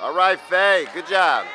All right, Faye. Good job.